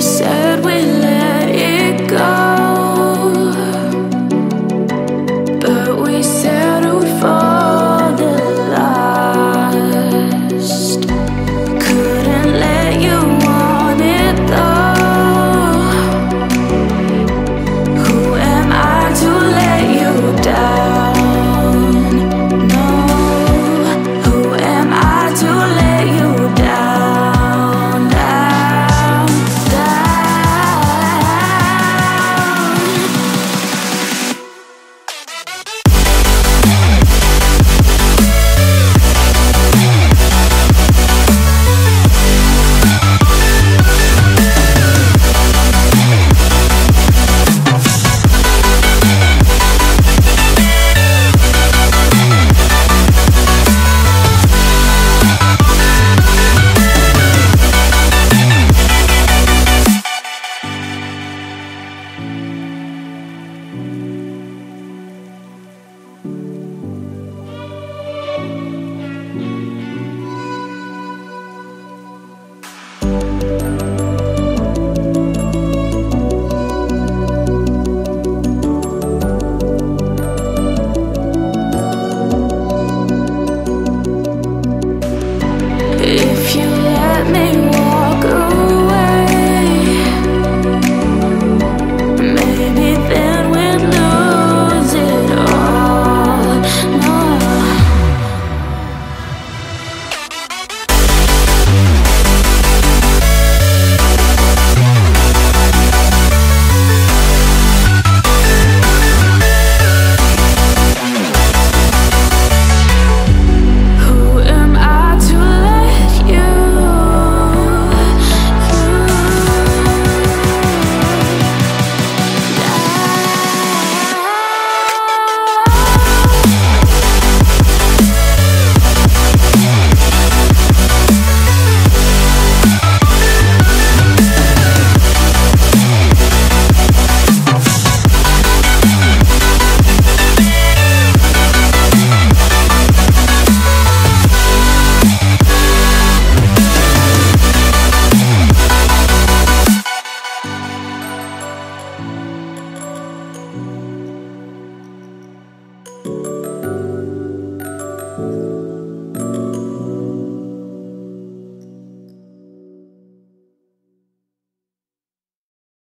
said we let it go.